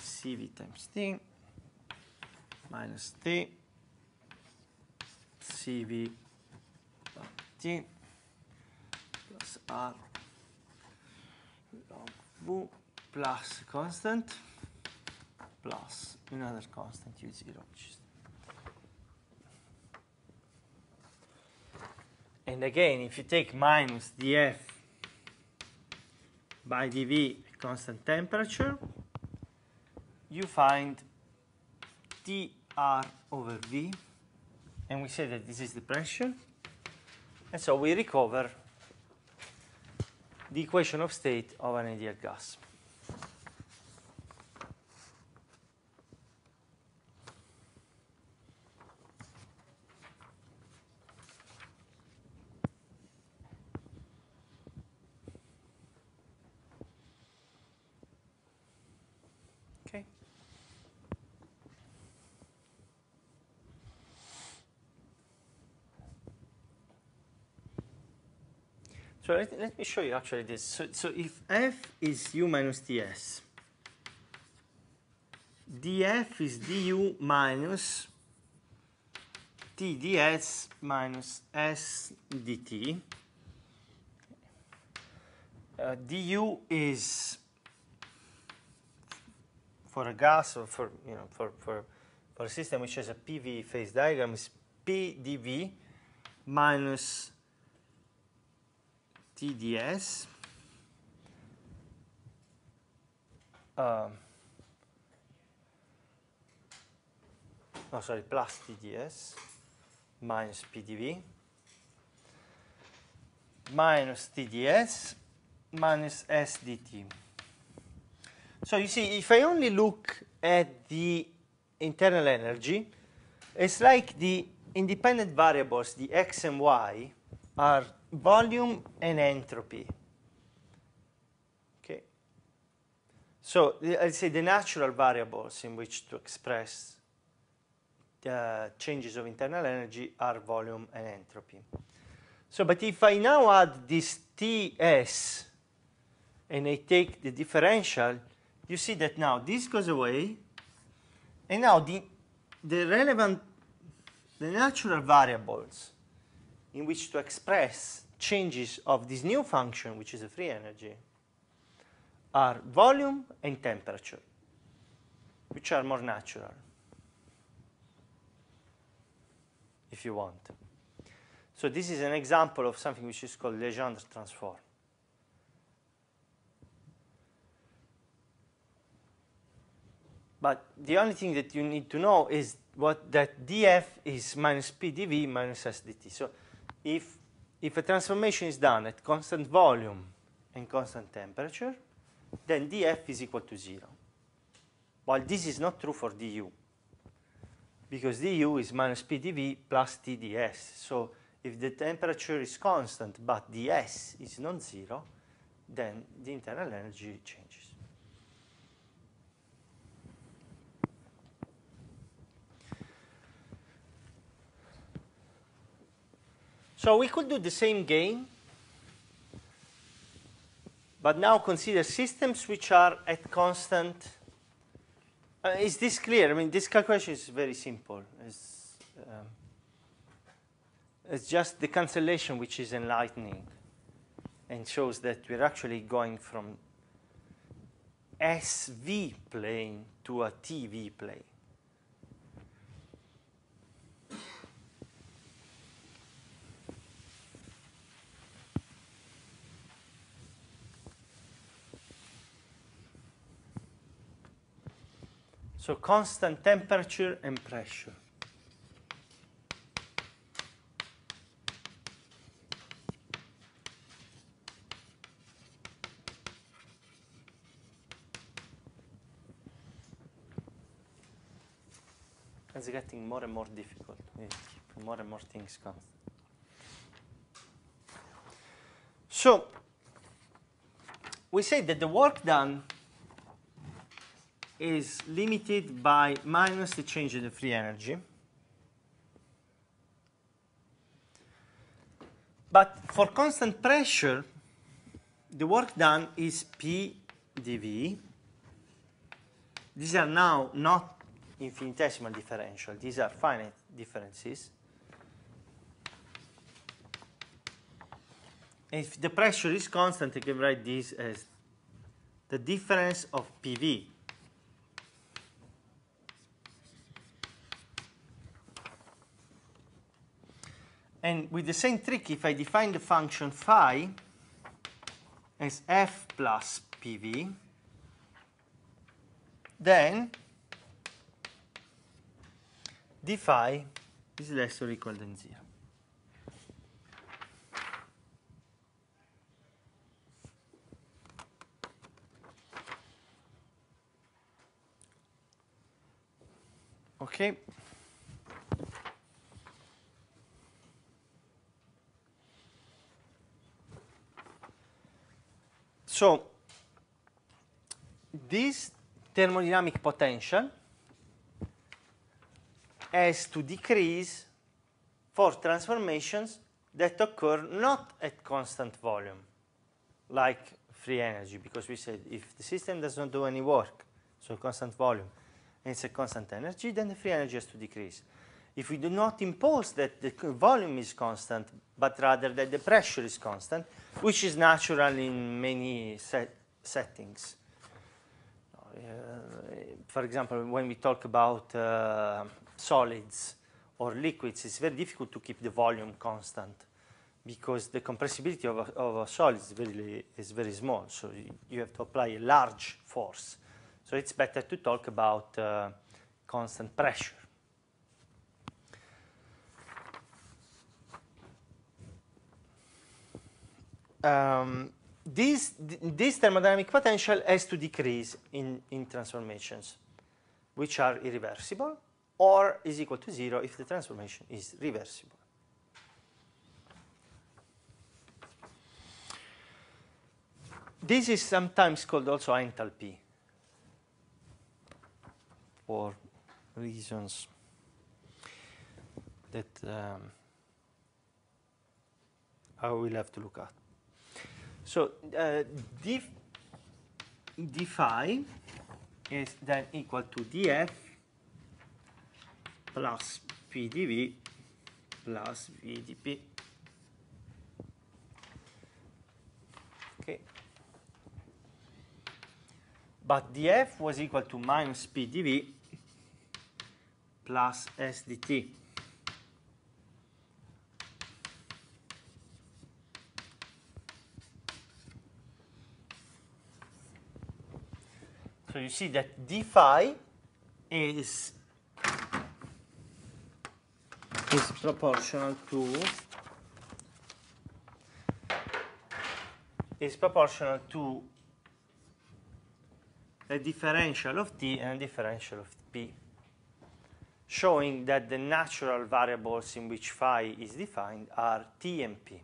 cv times t minus t cv t plus r log v plus constant plus another constant u0 which is And again, if you take minus df by dv constant temperature, you find dr over v, and we say that this is the pressure. And so we recover the equation of state of an ideal gas. Okay. So let, let me show you actually this. So, so if f is u minus ds, df is du minus t ds minus s dt. Uh, du is for a gas or for you know for, for, for a system which has a PV phase diagram is PdV minus TDS um, oh sorry plus TDS minus PdV minus TDS minus SDT. So you see, if I only look at the internal energy, it's like the independent variables, the x and y, are volume and entropy. Okay. So I'd say the natural variables in which to express the changes of internal energy are volume and entropy. So, but if I now add this Ts and I take the differential, you see that now this goes away, and now the, the relevant, the natural variables in which to express changes of this new function, which is a free energy, are volume and temperature, which are more natural, if you want. So this is an example of something which is called Legendre transform. But the only thing that you need to know is what that df is minus pdv minus sdt. So if, if a transformation is done at constant volume and constant temperature, then df is equal to 0. While this is not true for du, because du is minus pdv plus tds. So if the temperature is constant but ds is non-zero, then the internal energy changes. So we could do the same game, but now consider systems which are at constant. Uh, is this clear? I mean, this calculation is very simple. It's, um, it's just the cancellation which is enlightening and shows that we're actually going from SV plane to a TV plane. So constant temperature and pressure. It's getting more and more difficult. More and more things constant. So we say that the work done is limited by minus the change in the free energy. But for constant pressure, the work done is P dV. These are now not infinitesimal differential. These are finite differences. If the pressure is constant, I can write this as the difference of PV And with the same trick, if I define the function phi as f plus pv, then d phi is less or equal than 0. Okay. So this thermodynamic potential has to decrease for transformations that occur not at constant volume, like free energy, because we said if the system does not do any work, so constant volume, and it's a constant energy, then the free energy has to decrease. If we do not impose that the volume is constant, but rather that the pressure is constant, which is natural in many set settings. Uh, for example, when we talk about uh, solids or liquids, it's very difficult to keep the volume constant because the compressibility of a, of a solid is very, is very small. So you have to apply a large force. So it's better to talk about uh, constant pressure. Um, this, this thermodynamic potential has to decrease in, in transformations, which are irreversible, or is equal to zero if the transformation is reversible. This is sometimes called also enthalpy for reasons that um, I will have to look at. So uh, d, d phi is then equal to df plus pdv plus vdp. Okay. But df was equal to minus pdv plus sdt. So you see that d phi is is proportional to is proportional to a differential of t and the differential of p, showing that the natural variables in which phi is defined are t and p.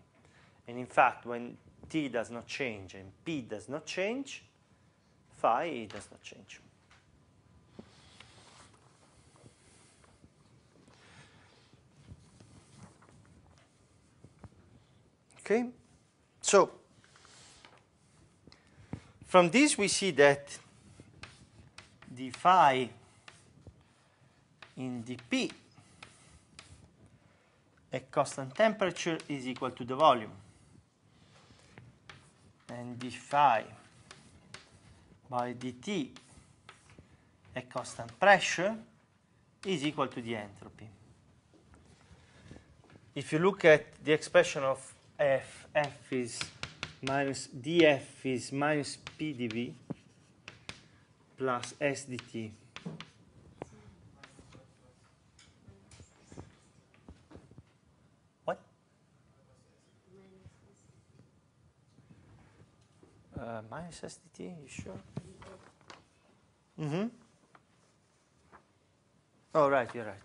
And in fact, when t does not change and p does not change, phi does not change. Okay, so from this we see that the phi in dp at constant temperature is equal to the volume. And d phi by dt at constant pressure is equal to the entropy. If you look at the expression of f, f is minus df is minus pdv plus s Uh, minus SDT, you sure? Mm-hmm. Oh, right, you're right.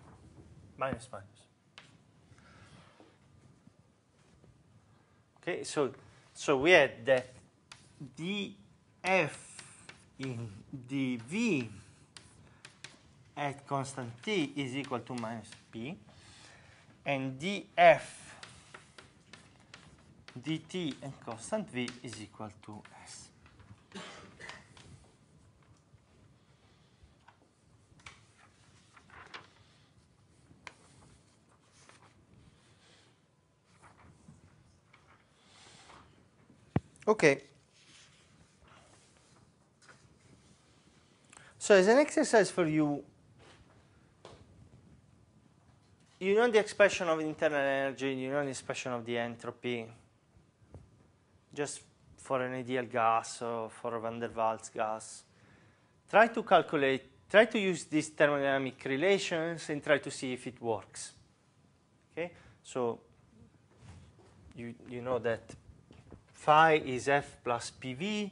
Minus, minus. Okay, so so we had that df in dv at constant t is equal to minus p, and df dt and constant v is equal to s. Okay. So as an exercise for you, you know the expression of internal energy, you know the expression of the entropy, just for an ideal gas or for a van der Waals gas. Try to calculate, try to use these thermodynamic relations and try to see if it works. Okay, so you, you know that phi is f plus pv,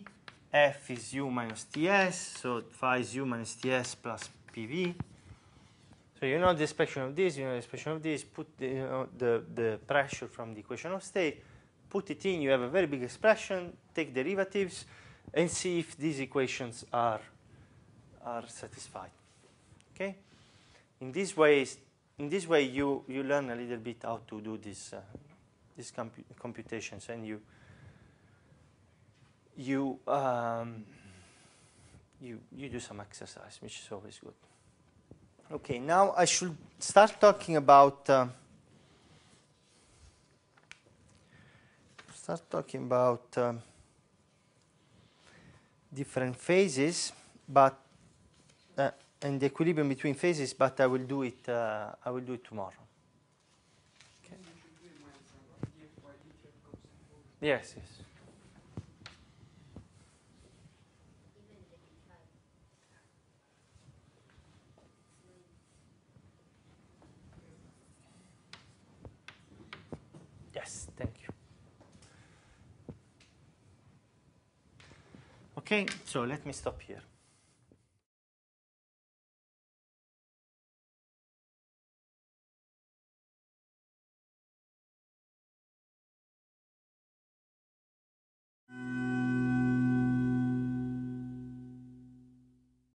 f is u minus ts, so phi is u minus ts plus pv. So you know the expression of this, you know the expression of this, put the, you know, the, the pressure from the equation of state, put it in, you have a very big expression, take derivatives, and see if these equations are, are satisfied. Okay? In this way, in this way you, you learn a little bit how to do this, uh, these compu computations, and you, you, um, you, you do some exercise, which is always good. Okay, now I should start talking about uh, start talking about um, different phases, but uh, and the equilibrium between phases. But I will do it. Uh, I will do it tomorrow. Okay. Yes, should Okay, so let me stop here.